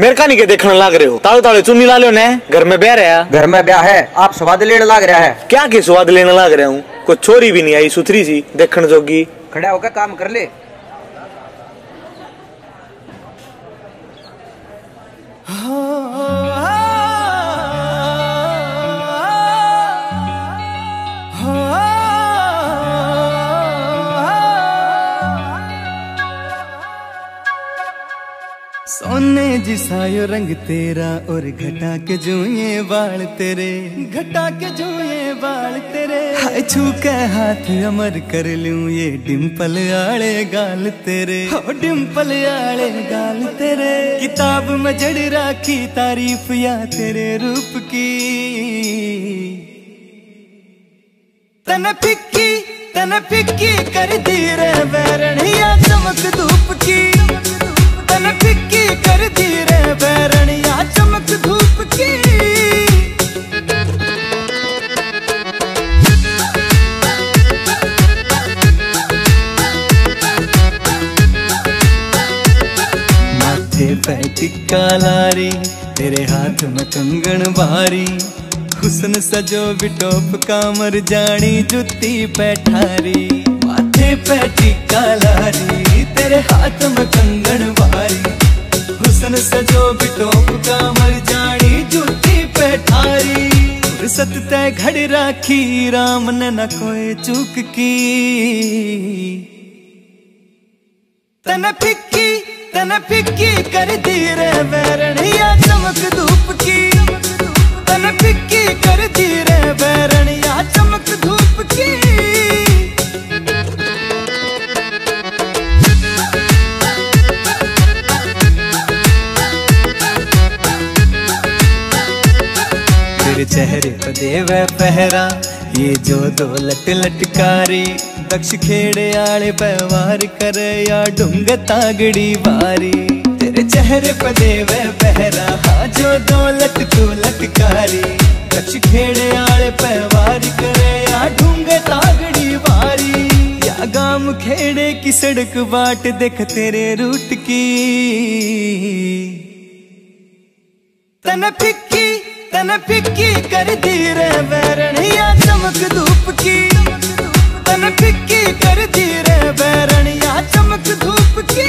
मेरे का नहीं के देखने लाग रहे हो। ताले ताले चुन्नी ला लो ने घर में ब्याह रहा। घर में ब्याह है आप स्वाद लेने लग रहा है। क्या की स्वाद लेने लग रहा हूँ? कोई छोरी भी नहीं आई सुथरी सी देखने जोगी। खड़ा होकर काम कर ले। सोने जिसा यो रंग तेरा और घटा के जो ये बाल तेरे। घटा के जो ये बाल तेरे। हाय छू के हाथ अमर कर लूँ ये डिम्पल आले गाल तेरे। हो डिम्पल आले गाल तेरे। किताब में जड़ राखी, तारीफ़ या तेरे रूप की। तन फिक्की तन फिक्की कर दी रे बैरणिया चमक धूप की। तन फिक्की माथे तेरे हाथ में कंगन भारी हुसन सजो बिटोप कामर जानी, जुत्ती पैठारी। माथे पे टिक्का लारी तेरे हाथ में कंगन भारी हुसन सजो बिटोप कामर जानी जुत्ती पैठारी फुर्सत तय घड़ राखी, राम ने न कोई चूक की। तन फिक्की तन फिक्की कर दी। तेरे चेहरे पर देवे पहरा। ये जो दो लट लटकारी दक्ष खेड़े आले व्यवहार करे या ढूंग तागड़ी बारी। तेरे चेहरे पर देवे पहरा हाँ जो दो लट तू लटकारी दक्ष खेड़े आले व्यवहार करे या ढूंग तागड़ी बारी। या गाम खेड़े की सड़क बाट देख तेरे रूट की। तन फिक्की तन फिक्की कर दी रे बैरणिया चमक धूप की। तन फिक्की कर दी रे बैरणिया चमक धूप की।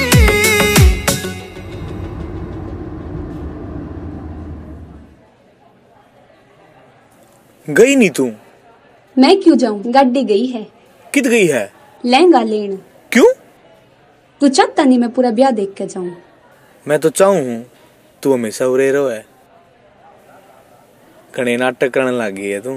गई नहीं तू? मैं क्यों जाऊँ? गाड़ी गई है। कित गई है? लहंगा लेन। क्यों? तू चाहता नहीं मैं पूरा ब्याह देख के जाऊँ? मैं तो चाहूँ हूँ तू हमेशा उरे रहो है। घने नाटक करने लगी है तू